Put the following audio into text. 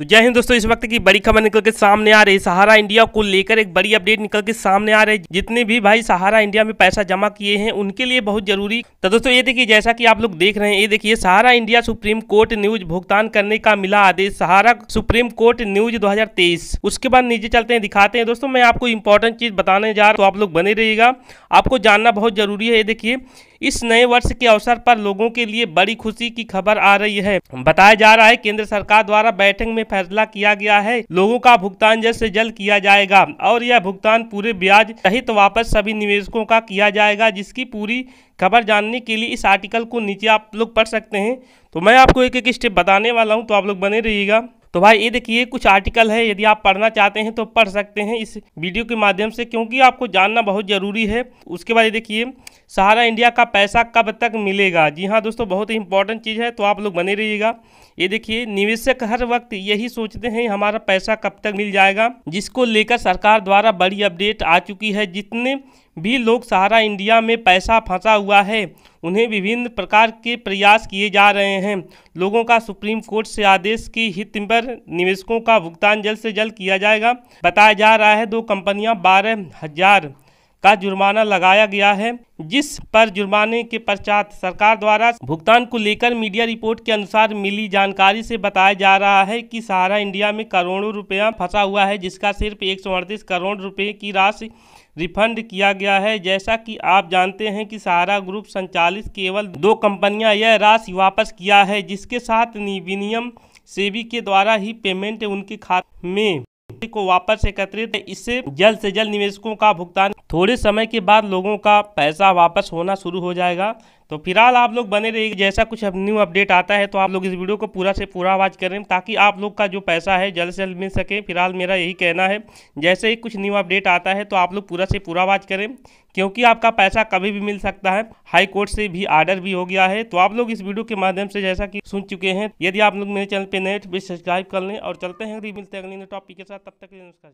तो जय हिंद दोस्तों, इस वक्त की बड़ी खबर निकल के सामने आ रही है। सहारा इंडिया को लेकर एक बड़ी अपडेट निकल के सामने आ रही है। जितने भी भाई सहारा इंडिया में पैसा जमा किए हैं, उनके लिए बहुत ज़रूरी। तो दोस्तों, ये देखिए, जैसा कि आप लोग देख रहे हैं, ये देखिए, Sahara India supreme court news भुगतान करने का मिला आदेश। सहारा सुप्रीम कोर्ट न्यूज़ दो हज़ार तेईस। उसके बाद नीचे चलते हैं, दिखाते हैं। दोस्तों, मैं आपको इंपॉर्टेंट चीज़ बताने जा रहा हूँ तो आप लोग बने रहिएगा। आपको जानना बहुत ज़रूरी है, ये देखिए इस नए वर्ष के अवसर पर लोगों के लिए बड़ी खुशी की खबर आ रही है। बताया जा रहा है, केंद्र सरकार द्वारा बैठक में फैसला किया गया है, लोगों का भुगतान जल्द से जल्द किया जाएगा और यह भुगतान पूरे ब्याज सहित वापस सभी निवेशकों का किया जाएगा, जिसकी पूरी खबर जानने के लिए इस आर्टिकल को नीचे आप लोग पढ़ सकते हैं। तो मैं आपको एक एक स्टेप बताने वाला हूँ तो आप लोग बने रहिएगा। तो भाई ये देखिए कुछ आर्टिकल है, यदि आप पढ़ना चाहते हैं तो पढ़ सकते हैं इस वीडियो के माध्यम से, क्योंकि आपको जानना बहुत ज़रूरी है। उसके बाद ये देखिए, सहारा इंडिया का पैसा कब तक मिलेगा? जी हाँ दोस्तों, बहुत ही इंपॉर्टेंट चीज़ है तो आप लोग बने रहिएगा। ये देखिए, निवेशक हर वक्त यही सोचते हैं, हमारा पैसा कब तक मिल जाएगा? जिसको लेकर सरकार द्वारा बड़ी अपडेट आ चुकी है। जितने भी लोग सहारा इंडिया में पैसा फंसा हुआ है उन्हें विभिन्न प्रकार के प्रयास किए जा रहे हैं। लोगों का सुप्रीम कोर्ट से आदेश की हित पर निवेशकों का भुगतान जल्द से जल्द किया जाएगा। बताया जा रहा है दो कंपनियाँ बारह हज़ार का जुर्माना लगाया गया है, जिस पर जुर्माने के पश्चात सरकार द्वारा भुगतान को लेकर मीडिया रिपोर्ट के अनुसार मिली जानकारी से बताया जा रहा है कि सहारा इंडिया में करोड़ों रुपया फंसा हुआ है, जिसका सिर्फ़ एक सौ अड़तीस करोड़ रुपए की राशि रिफंड किया गया है। जैसा कि आप जानते हैं कि सहारा ग्रुप संचालित केवल दो कंपनियाँ यह राशि वापस किया है, जिसके साथ विनियम सेबी के द्वारा ही पेमेंट उनके खाते में को वापस एकत्रित इससे जल्द से जल्द निवेशकों का भुगतान थोड़े समय के बाद लोगों का पैसा वापस होना शुरू हो जाएगा। तो फ़िलहाल आप लोग बने रहिए, जैसा कुछ न्यू अपडेट आता है तो आप लोग इस वीडियो को पूरा से पूरा आवाज़ करें ताकि आप लोग का जो पैसा है, जल्द से जल्द मिल सके। फ़िलहाल मेरा यही कहना है, जैसे ही कुछ न्यू अपडेट आता है तो आप लोग पूरा से पूरा आवाज़ करें, क्योंकि आपका पैसा कभी भी मिल सकता है। हाई कोर्ट से भी आर्डर भी हो गया है तो आप लोग इस वीडियो के माध्यम से जैसा कि सुन चुके हैं, यदि आप लोग मेरे चैनल पर नए तो सब्सक्राइब कर लें, और चलते हैं मिलते हैं अगले टॉपिक के साथ, तब तक नमस्कार